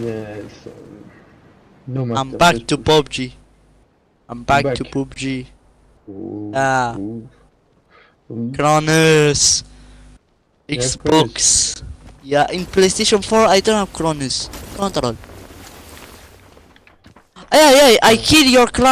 Yes. No I'm back to PUBG. I'm back, to. PUBG. Ooh, Ah. ooh. Um. Cronus. Xbox. Yeah, in PlayStation 4 I don't have Cronus. Control. Yeah, yeah, I kill your clan.